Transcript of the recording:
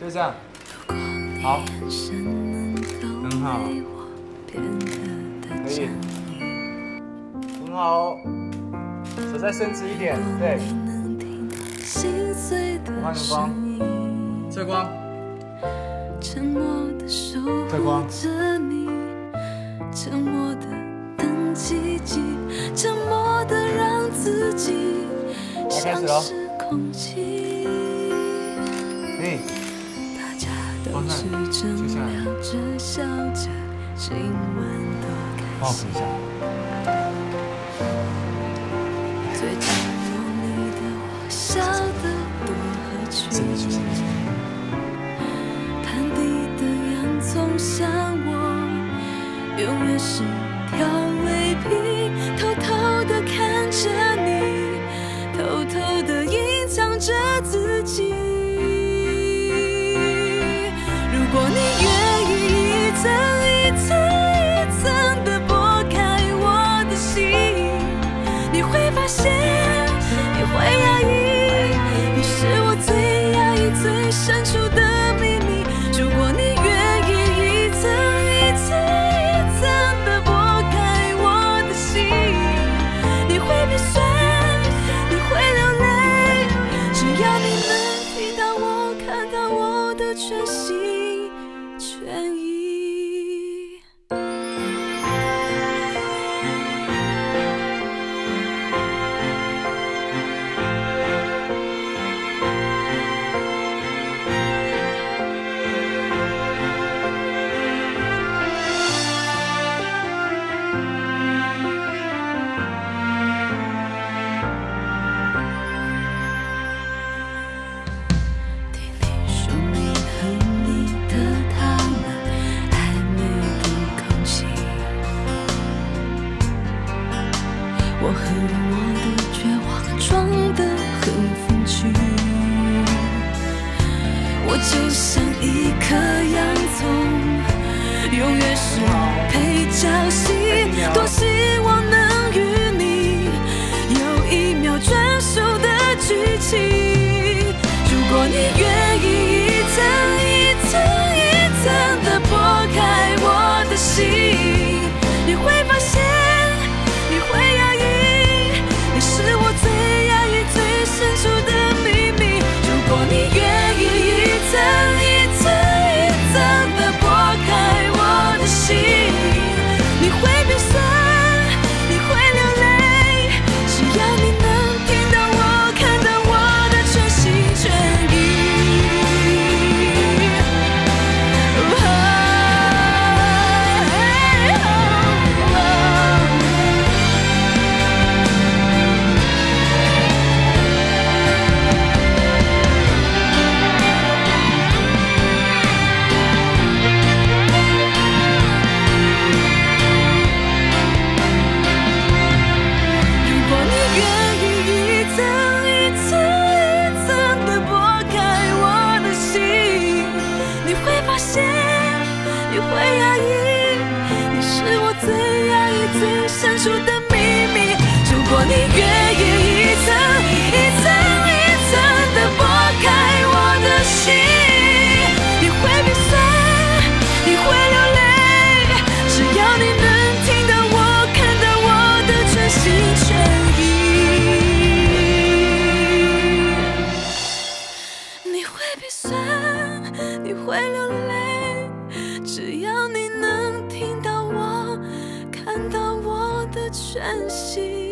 就这样，好，很好，可以，很好，手再伸直一点，对，我换个光，侧光，侧光，沉默的等奇迹，沉默的让自己像是空气。哎。都是正聊着笑着，今晚多开心。深处 wanted 些，你会压抑，你是我最压抑、最深处的秘密。如果你愿意一层一层一层的剥开我的心，你会鼻酸，你会流泪，只要你能听到我、看到我的全心全意，你会鼻酸，你会流泪。喘息。